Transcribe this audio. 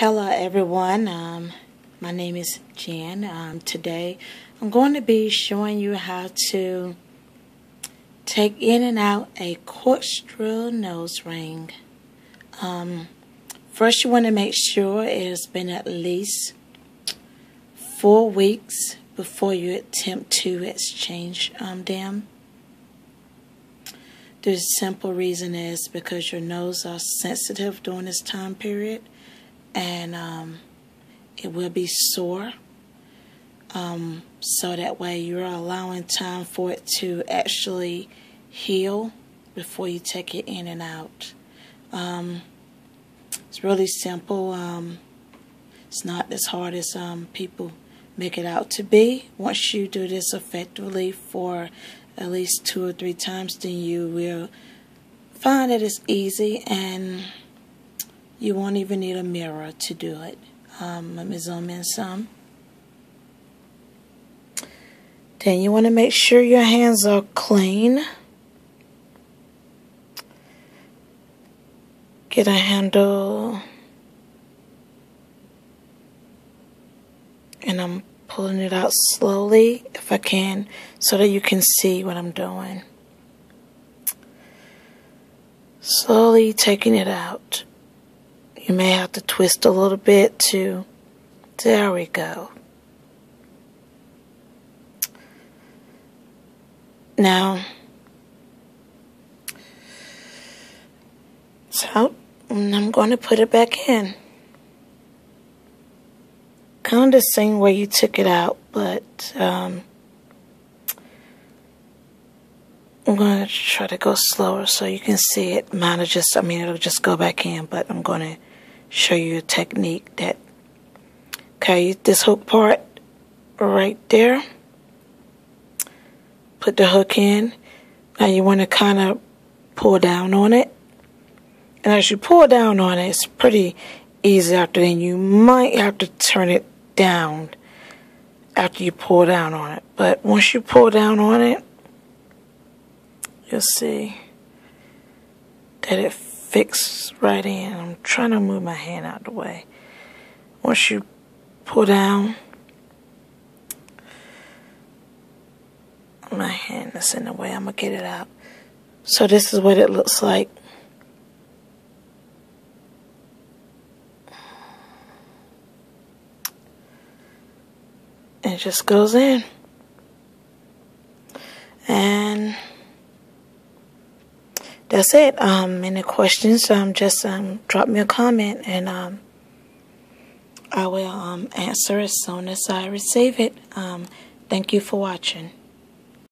Hello, everyone. Um, my name is Jan. Um, today, I'm going to be showing you how to take in and out a corkscrew nose ring. Um, first, you want to make sure it has been at least four weeks before you attempt to exchange um, them. The simple reason is because your nose are sensitive during this time period and um, it will be sore. Um, so that way you're allowing time for it to actually heal before you take it in and out. Um, it's really simple. Um, it's not as hard as um, people make it out to be. Once you do this effectively for at least two or three times, then you will find that it's easy and you won't even need a mirror to do it. Um, let me zoom in some. Then you want to make sure your hands are clean. Get a handle. And I'm pulling it out slowly if I can so that you can see what I'm doing. Slowly taking it out. You may have to twist a little bit to, there we go. Now, so I'm going to put it back in. Kind of the same way you took it out, but um, I'm going to try to go slower so you can see it. Mine just, I mean, it'll just go back in, but I'm going to show you a technique that okay this hook part right there put the hook in now you want to kind of pull down on it. And as you pull down on it it's pretty easy after then. You might have to turn it down after you pull down on it. But once you pull down on it you'll see that it fix right in. I'm trying to move my hand out the way. Once you pull down, my hand is in the way. I'm going to get it out. So this is what it looks like. It just goes in. And that's it. Um, any questions? Um, just um, drop me a comment, and um, I will um, answer as soon as I receive it. Um, thank you for watching.